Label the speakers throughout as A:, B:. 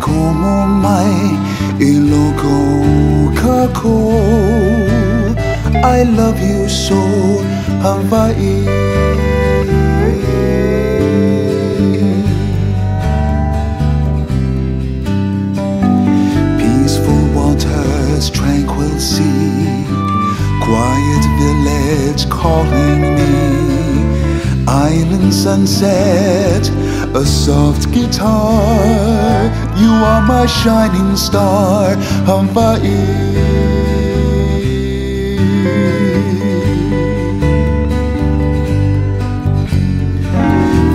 A: como mai iloko kako I love you so Hawaii. Peaceful waters, tranquil sea. Quiet village calling me Island sunset, a soft guitar. You are my shining star, Hawaii.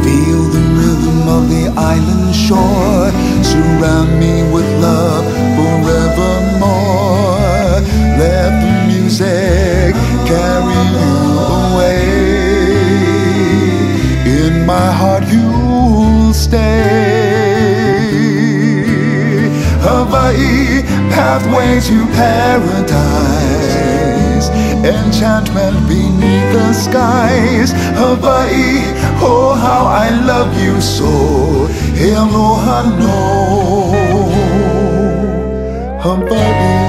A: Feel the rhythm of the island shore. Surround me with love forevermore my heart you'll stay. Hawaii, pathway to paradise. Enchantment beneath the skies. Hawaii, oh how I love you so. Aloha no Hawaii